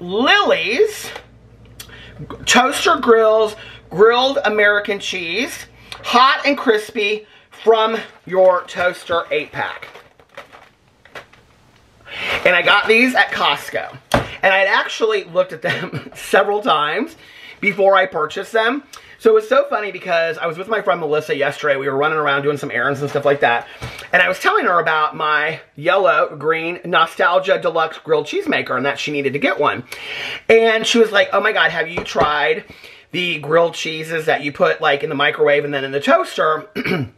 Lilly's Toaster Grills Grilled American Cheese, hot and crispy from your toaster 8-pack. And I got these at Costco. And I'd actually looked at them several times before I purchased them. So it was so funny because I was with my friend Melissa yesterday. We were running around doing some errands and stuff like that. And I was telling her about my yellow green Nostalgia Deluxe grilled cheese maker and that she needed to get one. And she was like, oh my God, have you tried the grilled cheeses that you put like in the microwave and then in the toaster?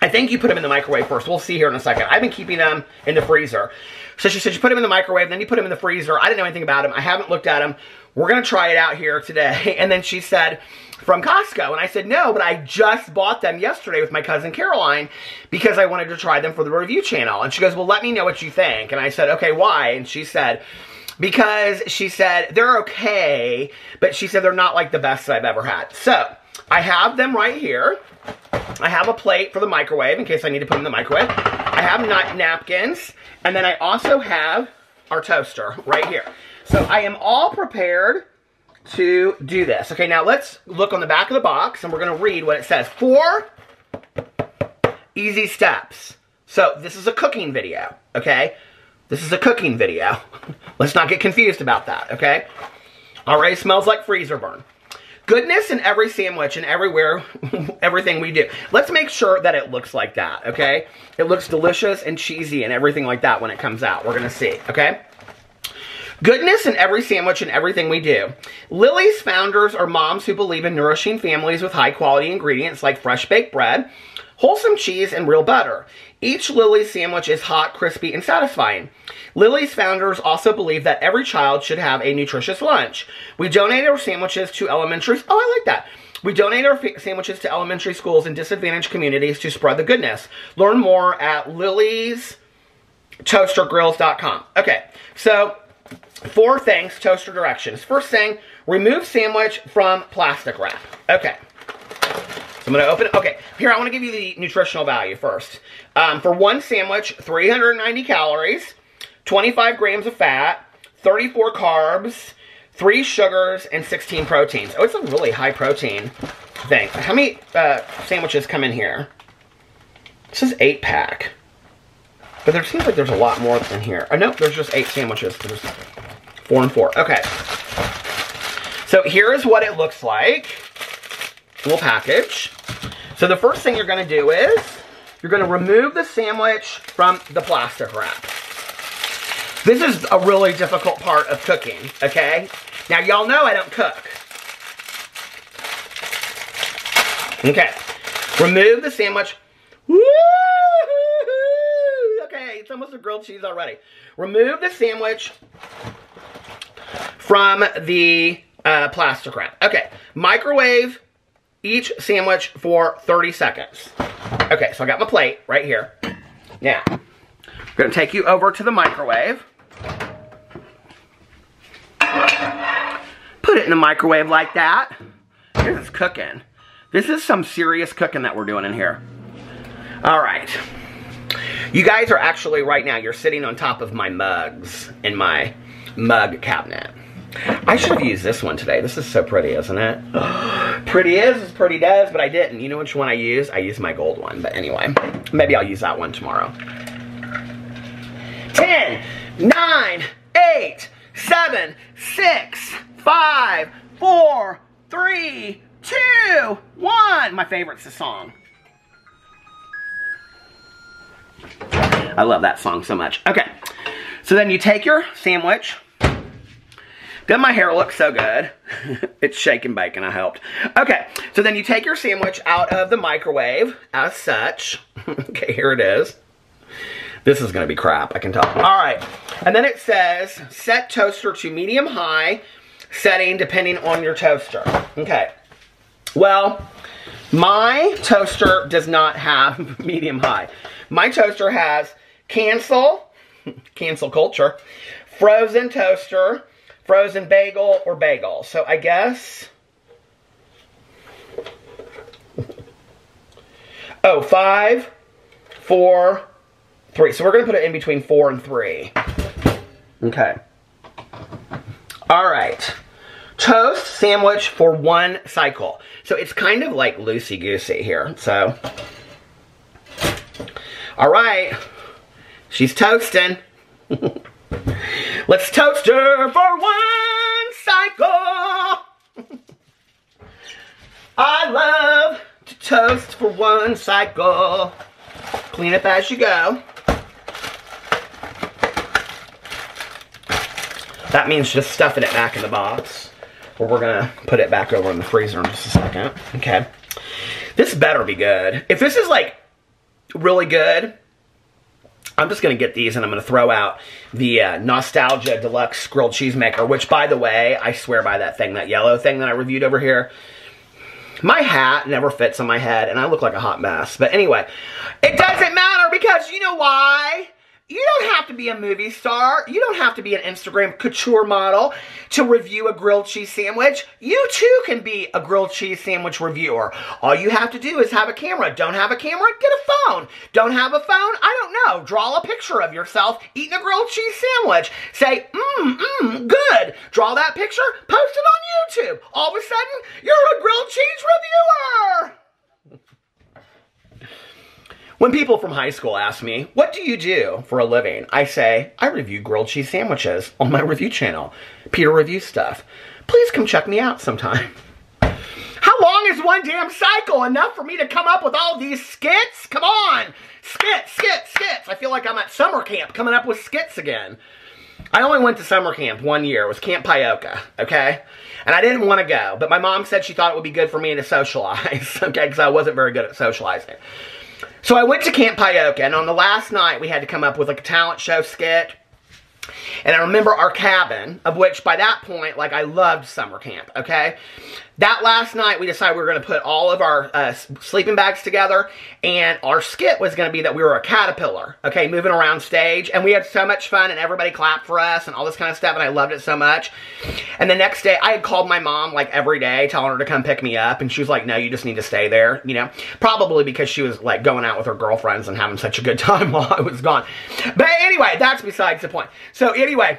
I think you put them in the microwave first. We'll see here in a second. I've been keeping them in the freezer. So she said you put them in the microwave, then you put them in the freezer. I didn't know anything about them. I haven't looked at them. We're going to try it out here today. And then she said, from Costco. And I said, no, but I just bought them yesterday with my cousin Caroline because I wanted to try them for the review channel. And she goes, well, let me know what you think. And I said, okay, why? And she said, because she said, they're okay, but she said they're not like the best I've ever had. So, I have them right here. I have a plate for the microwave in case I need to put them in the microwave. I have not napkins. And then I also have our toaster right here. So I am all prepared to do this. Okay, now let's look on the back of the box and we're going to read what it says. Four easy steps. So this is a cooking video, okay? This is a cooking video. let's not get confused about that, okay? Already smells like freezer burn. Goodness in every sandwich and everywhere, everything we do. Let's make sure that it looks like that, okay? It looks delicious and cheesy and everything like that when it comes out. We're going to see, okay? Goodness in every sandwich and everything we do. Lilly's founders are moms who believe in nourishing families with high quality ingredients like fresh baked bread, wholesome cheese, and real butter. Each Lilly's sandwich is hot, crispy, and satisfying. Lilly's founders also believe that every child should have a nutritious lunch. We donate our sandwiches to elementary... Oh, I like that. We donate our sandwiches to elementary schools in disadvantaged communities to spread the goodness. Learn more at lillystoastergrills.com. Okay, so Four things, toaster directions. First thing, remove sandwich from plastic wrap. Okay. So I'm going to open it. Okay, here I want to give you the nutritional value first. Um, for one sandwich, 390 calories, 25 grams of fat, 34 carbs, 3 sugars, and 16 proteins. Oh, it's a really high protein thing. How many uh, sandwiches come in here? This is 8 pack. But there seems like there's a lot more in here. Oh, no, there's just 8 sandwiches. There's Four and four. Okay. So here is what it looks like. Little package. So the first thing you're going to do is you're going to remove the sandwich from the plastic wrap. This is a really difficult part of cooking, okay? Now, y'all know I don't cook. Okay. Remove the sandwich. Okay, it's almost a grilled cheese already. Remove the sandwich from the uh, plastic wrap. Okay, microwave each sandwich for 30 seconds. Okay, so I got my plate right here. Now, I'm gonna take you over to the microwave. Put it in the microwave like that. This is cooking. This is some serious cooking that we're doing in here. All right. You guys are actually, right now, you're sitting on top of my mugs in my mug cabinet. I should have used this one today. This is so pretty, isn't it? pretty is pretty does, but I didn't. You know which one I used? I used my gold one. But anyway, maybe I'll use that one tomorrow. 10, 9, 8, 7, 6, 5, 4, 3, 2, 1. My favorite's the song. I love that song so much. Okay, so then you take your sandwich, doesn't my hair look so good? it's Shake 'n Bake, I helped. Okay, so then you take your sandwich out of the microwave as such. okay, here it is. This is gonna be crap, I can tell. All right, and then it says, set toaster to medium high, setting depending on your toaster. Okay. Well, my toaster does not have medium high. My toaster has cancel, cancel culture, frozen toaster, frozen bagel, or bagel. So I guess. Oh, five, four, three. So we're going to put it in between four and three. Okay. All right. Toast sandwich for one cycle. So it's kind of like loosey-goosey here. So, all right. She's toasting. Let's toast her for one cycle. I love to toast for one cycle. Clean up as you go. That means just stuffing it back in the box. Or we're gonna put it back over in the freezer in just a second. Okay. This better be good. If this is like really good, I'm just going to get these and I'm going to throw out the uh, Nostalgia Deluxe Grilled Cheese Maker, which, by the way, I swear by that thing, that yellow thing that I reviewed over here. My hat never fits on my head, and I look like a hot mess. But anyway, it doesn't matter because you know why? You don't have to be a movie star. You don't have to be an Instagram couture model to review a grilled cheese sandwich. You too can be a grilled cheese sandwich reviewer. All you have to do is have a camera. Don't have a camera? Get a phone. Don't have a phone? I don't know. Draw a picture of yourself eating a grilled cheese sandwich. Say, mmm, mmm, good. Draw that picture, post it on YouTube. All of a sudden, you're a grilled cheese reviewer. When people from high school ask me, what do you do for a living? I say, I review grilled cheese sandwiches on my review channel, Peter Review Stuff. Please come check me out sometime. How long is one damn cycle? Enough for me to come up with all these skits? Come on! Skits, skits, skits. I feel like I'm at summer camp coming up with skits again. I only went to summer camp one year. It was Camp Pioca, okay? And I didn't want to go, but my mom said she thought it would be good for me to socialize, okay? Because I wasn't very good at socializing. So I went to Camp Pioca, and on the last night, we had to come up with like a talent show skit. And I remember our cabin, of which by that point, like I loved summer camp, okay? That last night, we decided we were going to put all of our uh, sleeping bags together, and our skit was going to be that we were a caterpillar, okay, moving around stage, and we had so much fun, and everybody clapped for us, and all this kind of stuff, and I loved it so much. And the next day, I had called my mom, like, every day, telling her to come pick me up, and she was like, no, you just need to stay there, you know? Probably because she was, like, going out with her girlfriends and having such a good time while I was gone. But anyway, that's besides the point. So anyway,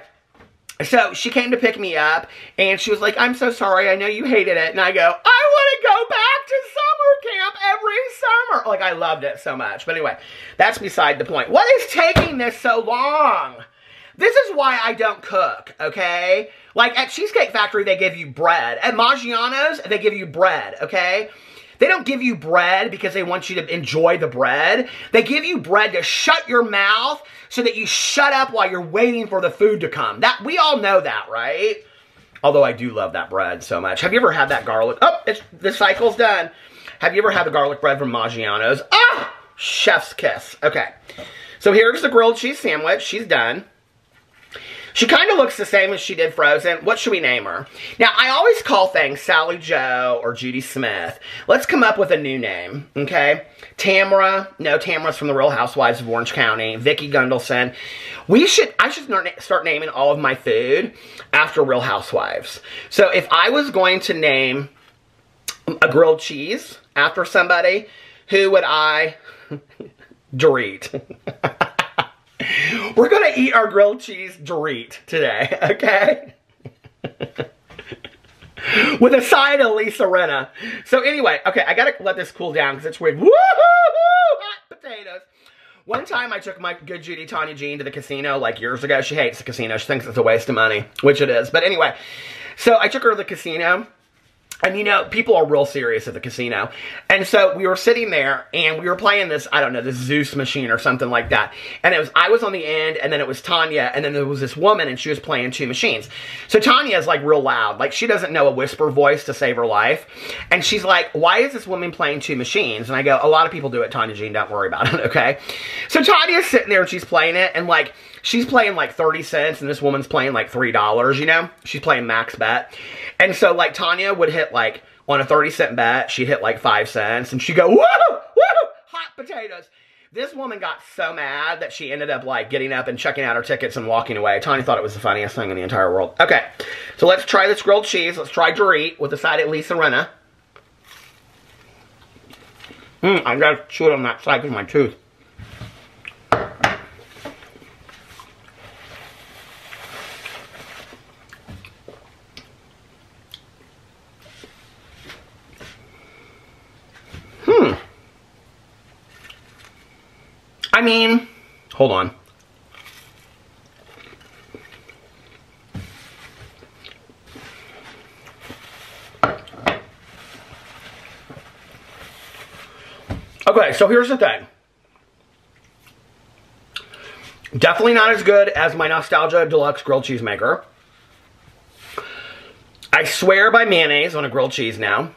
so she came to pick me up, and she was like, I'm so sorry, I know you hated it. And I go, I want to go back to summer camp every summer. Like, I loved it so much. But anyway, that's beside the point. What is taking this so long? This is why I don't cook, okay? Like, at Cheesecake Factory, they give you bread. At Maggiano's, they give you bread, okay? They don't give you bread because they want you to enjoy the bread. They give you bread to shut your mouth so that you shut up while you're waiting for the food to come. That we all know that, right? Although I do love that bread so much. Have you ever had that garlic? Oh, it's, the cycle's done. Have you ever had the garlic bread from Maggiano's? Ah, chef's kiss. Okay, so here's the grilled cheese sandwich. She's done. She kind of looks the same as she did Frozen. What should we name her? Now, I always call things Sally Joe or Judy Smith. Let's come up with a new name, okay? Tamara. No, Tamara's from the Real Housewives of Orange County. Vicki Gunvalson. We should, I should start naming all of my food after Real Housewives. So if I was going to name a grilled cheese after somebody, who would I... Dorit. We're to eat our grilled cheese Dorit today, okay? With a side of Lisa Rinna. So anyway, okay, I gotta let this cool down because it's weird. Hot potatoes. One time I took my good Judy Tanya Jean to the casino like years ago. She hates the casino. She thinks it's a waste of money, which it is. But anyway, so I took her to the casino and you know, people are real serious at the casino. And so we were sitting there and we were playing this, I don't know, this Zeus machine or something like that. And it was, I was on the end and then it was Tanya and then there was this woman and she was playing two machines. So Tanya is like real loud. Like she doesn't know a whisper voice to save her life. And she's like, why is this woman playing two machines? And I go, a lot of people do it, Tanya Jean, don't worry about it, okay? So Tanya's sitting there and she's playing it and like, she's playing like 30 cents and this woman's playing like $3, you know? She's playing max bet. And so like Tanya would hit like on a 30 cent bet, she'd hit like 5 cents and she'd go, woo, woo, hot potatoes. This woman got so mad that she ended up like getting up and checking out her tickets and walking away. Tanya thought it was the funniest thing in the entire world. Okay, so let's try this grilled cheese. Let's try Dorit with the side at Lisa Rinna. Mmm, I gotta chew it on that side because my tooth. Hmm. I mean, hold on. Okay, so here's the thing. Definitely not as good as my Nostalgia Deluxe Grilled Cheese Maker. I swear by mayonnaise on a grilled cheese now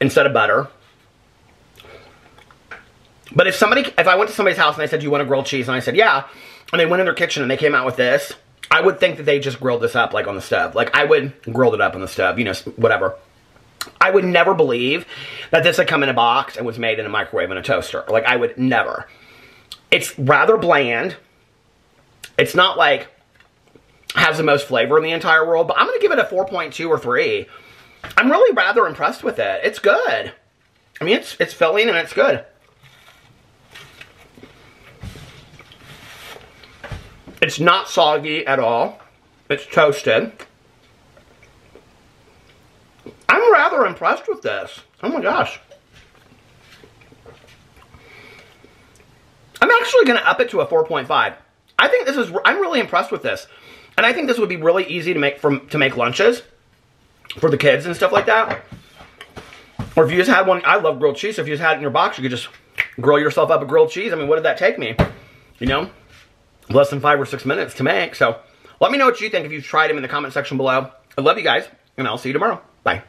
instead of butter. But if somebody, if I went to somebody's house and they said, do you want a grilled cheese? And I said, yeah. And they went in their kitchen and they came out with this, I would think that they just grilled this up like on the stove. Like I would grilled it up on the stove, you know, whatever. I would never believe that this had come in a box and was made in a microwave and a toaster. Like I would never. It's rather bland. It's not like has the most flavor in the entire world, but I'm going to give it a 4.2 or 3. I'm really rather impressed with it. It's good. I mean, it's it's filling and it's good. It's not soggy at all. It's toasted. I'm rather impressed with this. Oh my gosh. I'm actually going to up it to a 4.5. I think this is, I'm really impressed with this. And I think this would be really easy to make from to make lunches for the kids and stuff like that. Or if you just had one, I love grilled cheese. So if you just had it in your box, you could just grill yourself up a grilled cheese. I mean, what did that take me? You know? Less than five or six minutes to make. So let me know what you think if you've tried them in the comment section below. I love you guys, and I'll see you tomorrow. Bye.